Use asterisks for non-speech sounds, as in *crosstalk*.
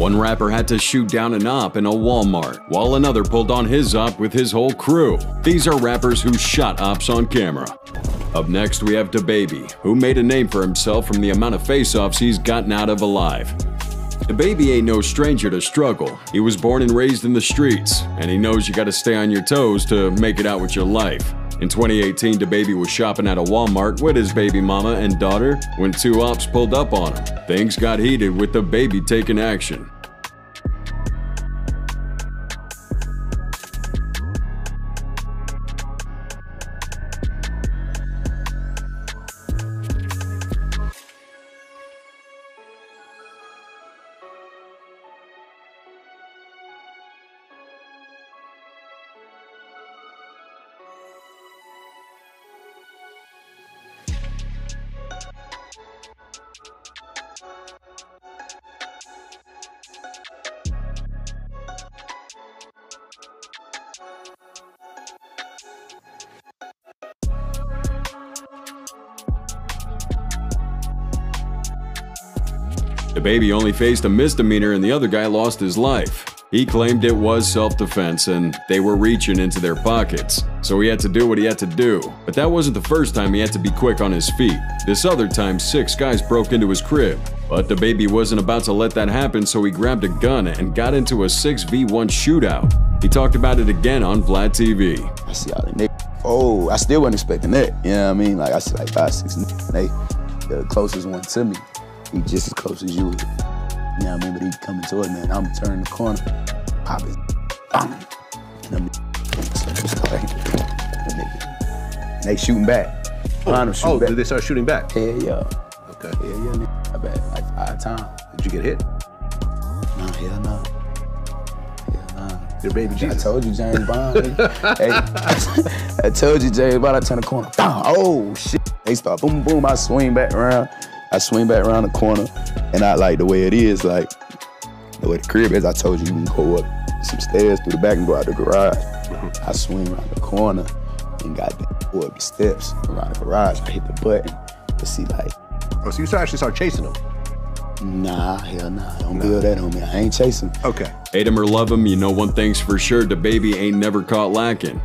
One rapper had to shoot down an op in a Walmart, while another pulled on his op with his whole crew. These are rappers who shot ops on camera. Up next, we have DaBaby, who made a name for himself from the amount of face-offs he's gotten out of alive. DaBaby ain't no stranger to struggle. He was born and raised in the streets, and he knows you gotta stay on your toes to make it out with your life. In 2018, DaBaby was shopping at a Walmart with his baby mama and daughter when two ops pulled up on him. Things got heated with DaBaby taking action. DaBaby only faced a misdemeanor and the other guy lost his life. He claimed it was self-defense and they were reaching into their pockets, so he had to do what he had to do. But that wasn't the first time he had to be quick on his feet. This other time, six guys broke into his crib. But DaBaby wasn't about to let that happen, so he grabbed a gun and got into a 6v1 shootout. He talked about it again on Vlad TV. I see all the niggas. Oh, I still wasn't expecting that. You know what I mean? Like I see like five, six niggas. They the closest one to me. He just as close as you. You know what I mean? But he coming toward me and I'm turning the corner, pop his bang. And I'm like, *laughs* they shooting back. Oh, them shooting Oh, back. did they start shooting back? Hell yeah. Okay. Hell yeah, nigga. I bet like five times. Did you get hit? No, hell no. Hell no. Your baby I told you, James Bond. *laughs* hey, *laughs* I told you, James Bond. I turn the corner. Bam! Oh shit! They start boom, boom. I swing back around. I swing back around the corner, and I like the way it is, like the way the crib is. I told you, you can go up some stairs through the back and go out the garage. Mm-hmm. I swing around the corner and got go up the steps around the garage. I hit the button to see like, Oh, so you start- actually start chasing them. nah, hell nah, don't build that on me. I ain't chasing. Okay. Hate him or love him, you know one thing's for sure, DaBaby ain't never caught lacking.